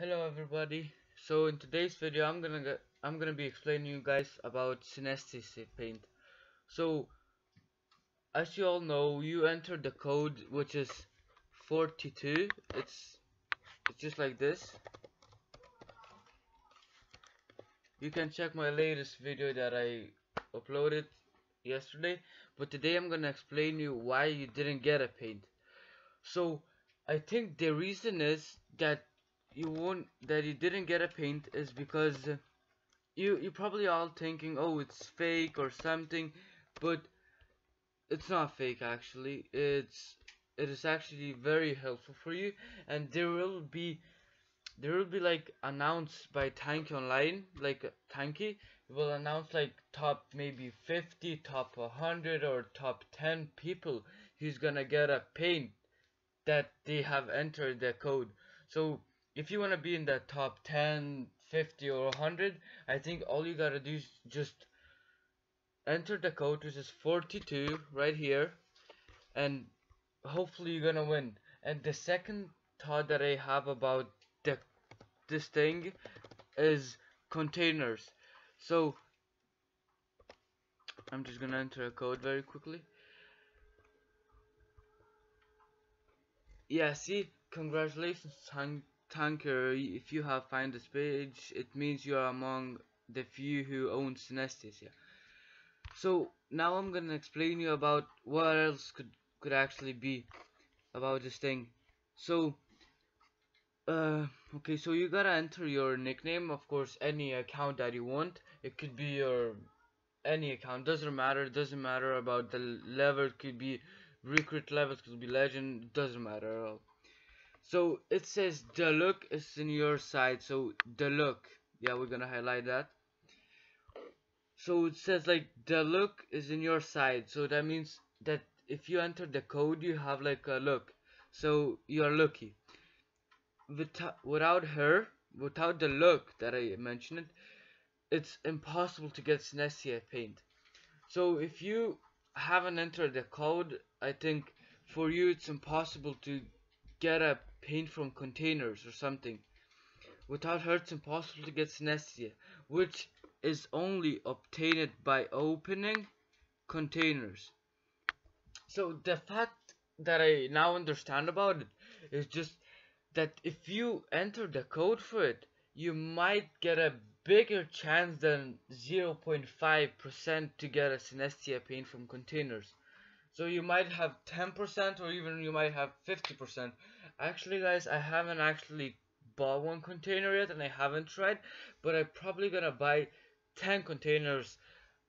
Hello everybody. So in today's video I'm gonna get, I'm gonna be explaining you guys about Synesthesia Paint. So as you all know you enter the code which is 42 it's it's just like this you can check my latest video that I uploaded yesterday but today I'm gonna explain you why you didn't get a paint so I think the reason is that you won't that you didn't get a paint is because you you probably all thinking oh it's fake or something but it's not fake actually. It's it is actually very helpful for you and there will be there will be like announced by Tanki Online like Tanki will announce like top maybe 50 top 100 or top 10 people who's gonna get a paint that they have entered the code. So if you want to be in the top 10 50 or 100 I think all you gotta do is just enter the code which is 42 right here and hopefully you're gonna win. And the second thought that I have about the this thing is containers. So I'm just gonna enter a code very quickly. Yeah see congratulations Tan Tanker if you have found this page it means you are among the few who own synesthesia so now I'm gonna explain you about what else could could actually be about this thing. So uh okay so you gotta enter your nickname of course any account that you want. It could be your any account doesn't matter doesn't matter about the level it could be recruit level it could be legend doesn't matter at all so it says the look is in your side. So the look. Yeah we're gonna highlight that. So it says like the look is in your side. So that means that if you enter the code you have like a look. So you're lucky. Without without her without the look that I mentioned it's impossible to get Synesthesia paint. So if you haven't entered the code I think for you it's impossible to get a paint from containers or something without her it's impossible to get Synesthesia which is only obtained by opening containers. So the fact that I now understand about it is just that if you enter the code for it, you might get a bigger chance than 0.5% to get a Synesthesia paint from containers. So you might have 10% or even you might have 50%. Actually guys, I haven't actually bought one container yet and I haven't tried, but I'm probably gonna buy 10 containers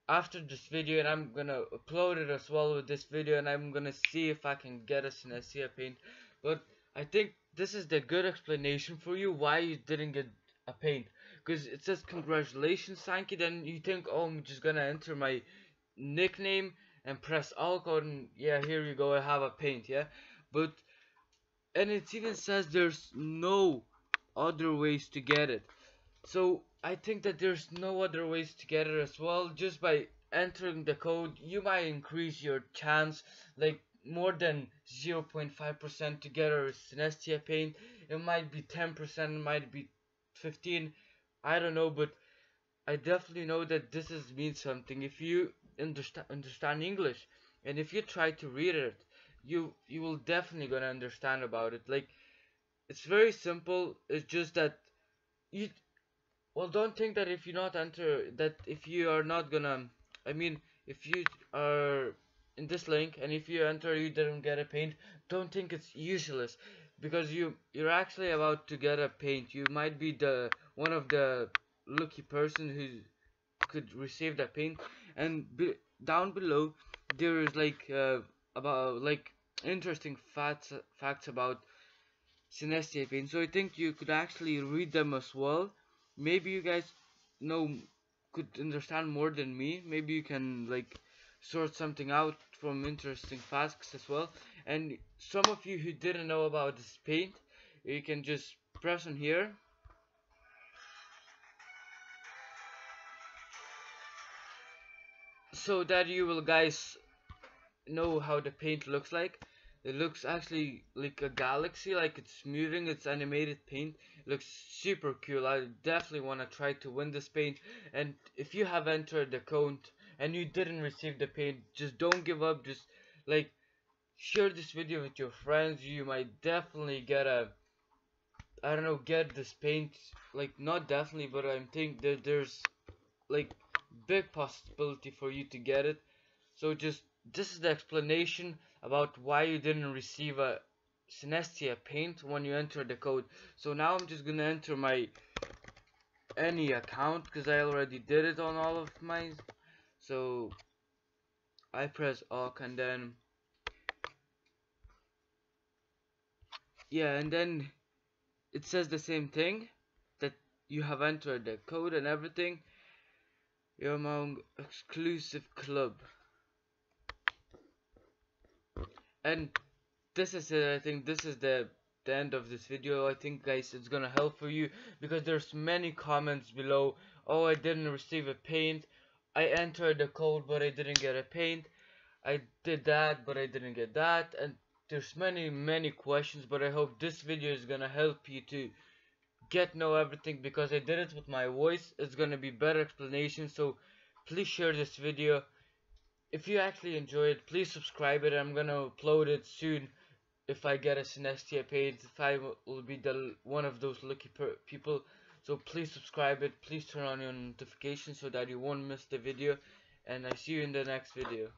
after this video and I'm gonna upload it as well with this video and I'm gonna see if I can get a Synesthesia paint. But I think this is the good explanation for you why you didn't get a paint because it says congratulations Sankey. Then you think oh I'm just gonna enter my nickname and press all code and yeah here you go I have a paint yeah? But and it even says there's no other ways to get it so I think that there's no other ways to get it as well. Just by entering the code, you might increase your chance like more than 0.5% to get a Synesthesia paint. It might be 10%, it might be 15. I don't know, but I definitely know that this is means something. If you understand understand English and if you try to read it, you you will definitely gonna understand about it. Like it's very simple. It's just that you well don't think that if you not enter that if you are not gonna I mean if you are in this link and if you enter you didn't get a paint don't think it's useless because you you're actually about to get a paint you might be the one of the lucky person who could receive that paint and be, down below there is like uh, about like interesting facts facts about Synesthesia paint so I think you could actually read them as well. Maybe you guys know could understand more than me. Maybe you can like sort something out from interesting facts as well. And some of you who didn't know about this paint you can just press on here. So that you will guys know how the paint looks like. It looks actually like a galaxy like it's moving it's animated paint. It looks super cool. I definitely want to try to win this paint. And if you have entered the count and you didn't receive the paint just don't give up. Just like share this video with your friends. You might definitely get a I don't know get this paint. Like not definitely but i'm think that there's like big possibility for you to get it. So just this is the explanation about why you didn't receive a Synesthesia paint when you enter the code. So now I'm just gonna enter my any account because I already did it on all of mine. So I press OK and then yeah and then it says the same thing that you have entered the code and everything you're among exclusive club and this is it i think this is the the end of this video. I think guys it's gonna help for you because there's many comments below. Oh i didn't receive a paint. I entered the code but i didn't get a paint. I did that but i didn't get that. And there's many many questions but i hope this video is gonna help you to get know everything because i did it with my voice. It's gonna be better explanation. So please share this video if you actually enjoy it, please subscribe it. I'm gonna upload it soon. If I get a Synesthesia page, if I will be the one of those lucky people. So please subscribe it. Please turn on your notifications so that you won't miss the video. And I see you in the next video.